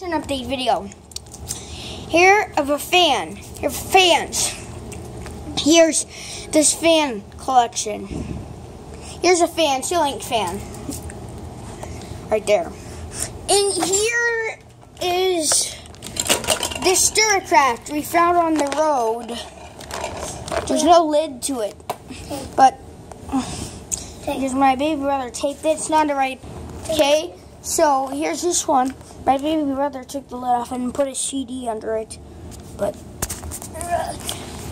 An update video. Here of a fan. Here fans. Here's this fan collection. Here's a fan, ceiling fan. Right there. And here is this Duracraft we found on the road. There's no lid to it. But here's my baby brother taped it. It's not the right. Okay, so here's this one. My baby brother took the lid off and put a CD under it. But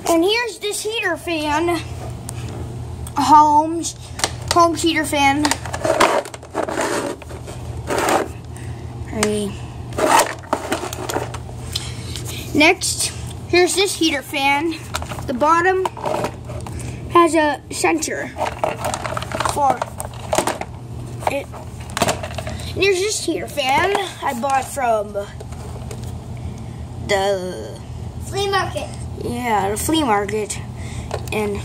and here's this heater fan. Holmes home heater fan. Next, here's this heater fan. The bottom has a sensor for it and here's this heater fan I bought from the flea market. Yeah, the flea market. And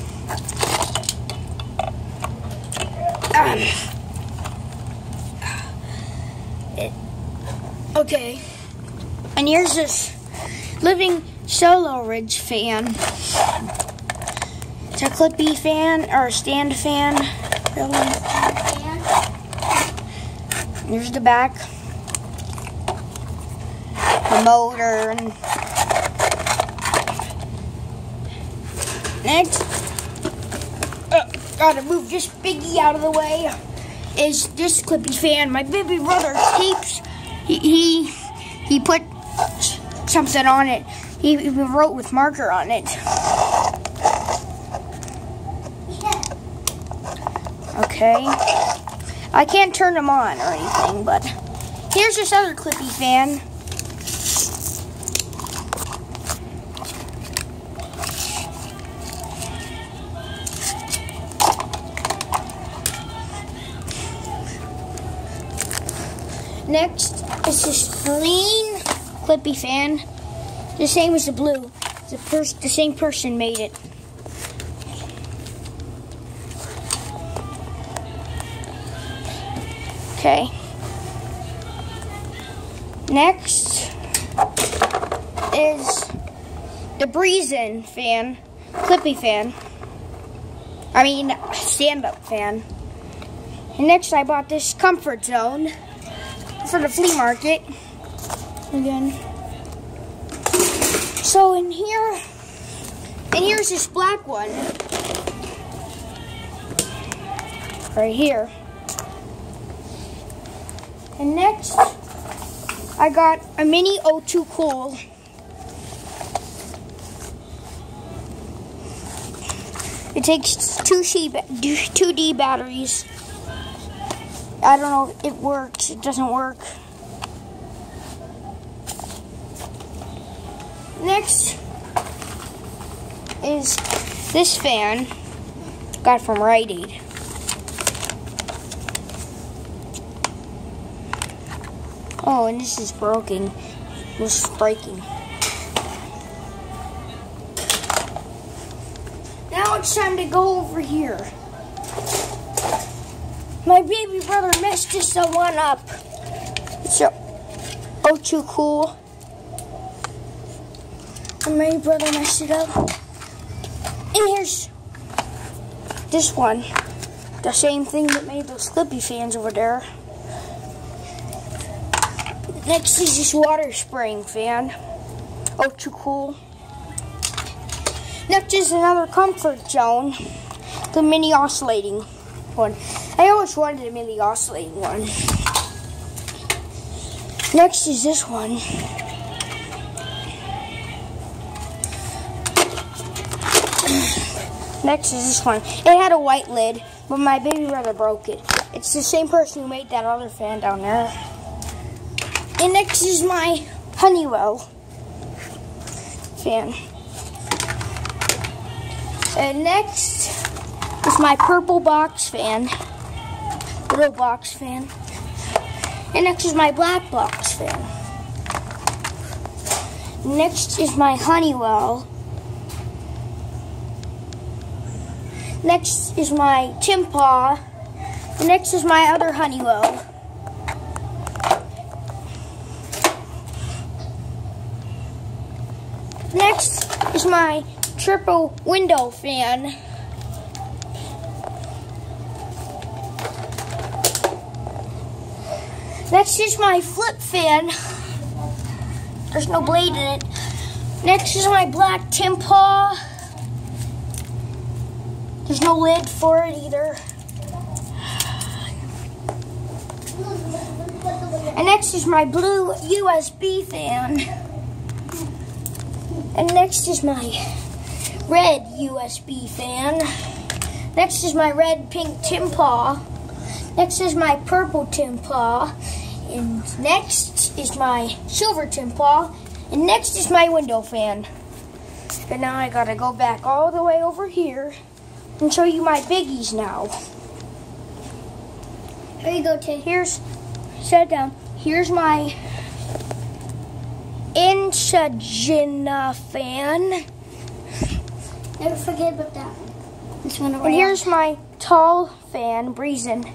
um, it, okay. And here's this living solo ridge fan. It's a clippy fan or a stand fan. Really. Here's the back. The motor. And Next, uh, gotta move this biggie out of the way, is this clippy fan. My baby brother keeps, he, he, he put something on it. He, he wrote with marker on it. Okay. I can't turn them on or anything, but here's this other clippy fan. Next is this green clippy fan. The same as the blue. The, the same person made it. Okay. Next is the Breezin fan, Clippy fan. I mean, stand-up fan. And next I bought this Comfort Zone for the flea market. Again. So in here, and here's this black one. Right here. And next, I got a mini O2 Cool. It takes two C, 2D batteries. I don't know if it works. It doesn't work. Next is this fan. Got from Rite Aid. Oh, and this is broken. This is breaking. Now it's time to go over here. My baby brother messed this one up. It's a O2 Cool. And my brother messed it up. And here's this one. The same thing that made those Clippy fans over there. Next is this water spraying fan. Oh, too cool. Next is another comfort zone. The mini oscillating one. I always wanted a mini oscillating one. Next is this one. Next is this one. It had a white lid, but my baby brother broke it. It's the same person who made that other fan down there. And next is my Honeywell fan. And next is my purple box fan. Little box fan. And next is my black box fan. Next is my Honeywell. Next is my Timpaw. Next is my other Honeywell. Next is my triple window fan. Next is my flip fan. There's no blade in it. Next is my black Timpaw. There's no lid for it either. And next is my blue USB fan. And next is my red USB fan. Next is my red pink Timpaw. Next is my purple Timpaw. And next is my silver Timpaw. And next is my window fan. And now I gotta go back all the way over here and show you my biggies now. Here you go, Tay. Here's, set down. Here's my Inchagina fan. Never forget about that one. This one And here's my tall fan, Breezin.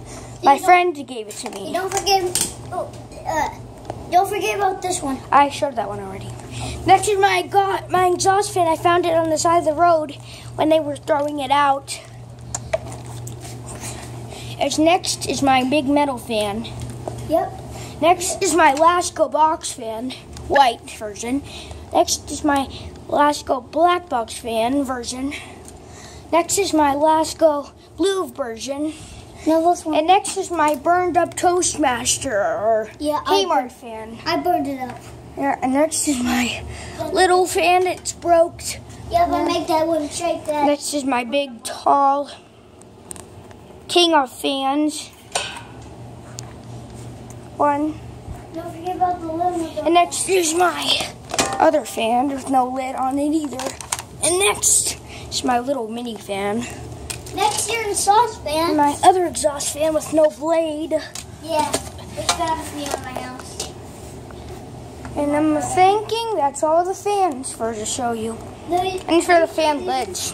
My friend gave it to me. don't forget. Oh, uh, don't forget about this one. I showed that one already. Next is my got my exhaust fan. I found it on the side of the road when they were throwing it out. As next is my big metal fan. Yep. Next is my Lasko box fan, white version. Next is my Lasko black box fan version. Next is my Lasko blue version. No, this one. And next is my burned up Toastmaster or Yeah, I Kmart fan. I burned it up. Yeah, and next is my little fan that's broke. Yeah, but make that one shake that. Next is my big tall King of fans. One. Don't forget about the lid. And next is my other fan. There's no lid on it either. And next is my little mini fan. Next year exhaust fan. And my other exhaust fan with no blade. Yeah, it's gotta be on my house. And I'm thinking that's all the fans for to show you. No, And for the fan lids.